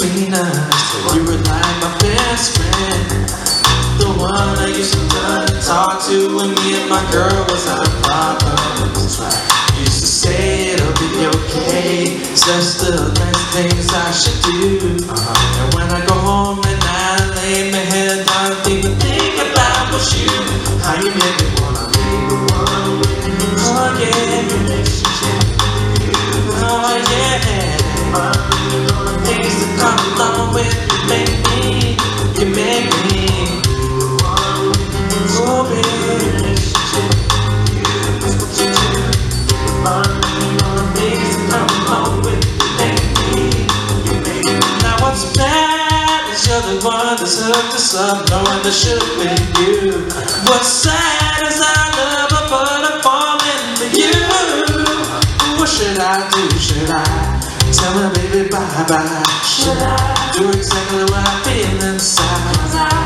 You were like my best friend, the one I used to love to talk to when me and my girl was out of problems. I used to say it'll be okay, it's just the best things I should do. And when I go home and I lay my head down, think, think about what you, how you made up, knowing that should have you. What's sad is I love her, but I'm falling for you. What should I do? Should I tell my baby bye bye? Should I do exactly what I feel inside?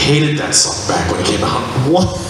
Hated that song back when it came out. What?